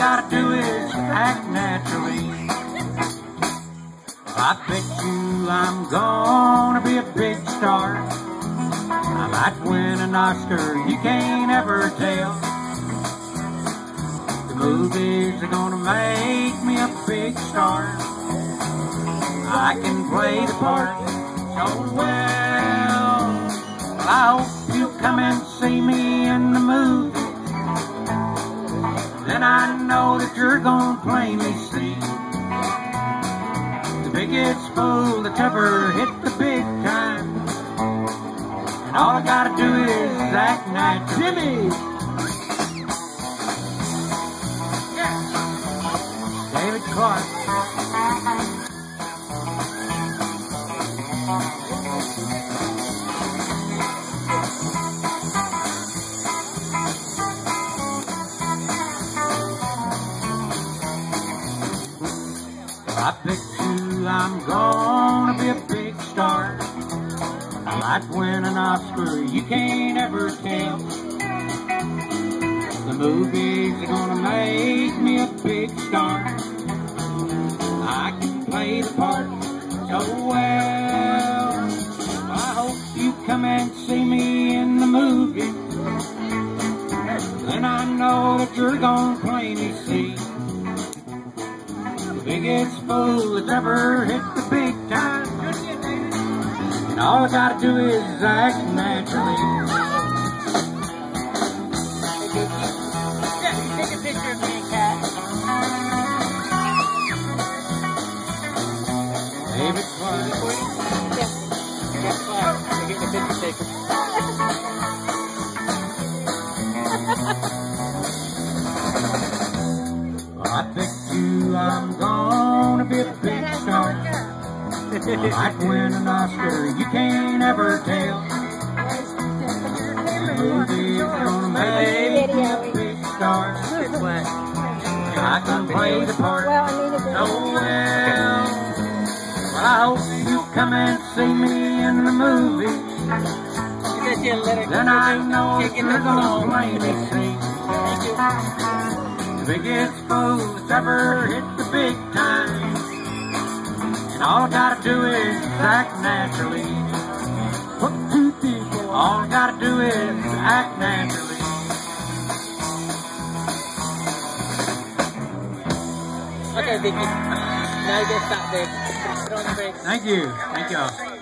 act naturally. I bet you I'm gonna be a big star. I might win an Oscar, you can't ever tell. The movies are gonna make me a big star. I can play the part so well. I hope you come and see me in the movie. Then I know that you're gonna plainly see the biggest fool that's ever hit the big time. And all I gotta do is act natural. Jimmy! Yeah. David Clark. I bet you I'm gonna be a big star. I might win an Oscar, you can't ever tell. The movies are gonna make me a big star. I can play the part so well. I hope you come and see me in the movie. Then I know that you're gonna plainly see the biggest fool that's ever hit the big time. And all I gotta do is act naturally. Yeah, take a picture of me and David Clark. Yes, fine. We're getting a picture taken. might win an Oscar, you can't ever tell. The movie's gonna make me a big star. I can play the part I so well. Well, I hope you come and see me in the movie. You. Then I know you're gonna plainly see the biggest fool ever hit the big time. And all I gotta do is act naturally. Put two people. All I gotta do is act naturally. Okay, Vicky. Now you get stop there. Put on the. Thank you. Thank y'all.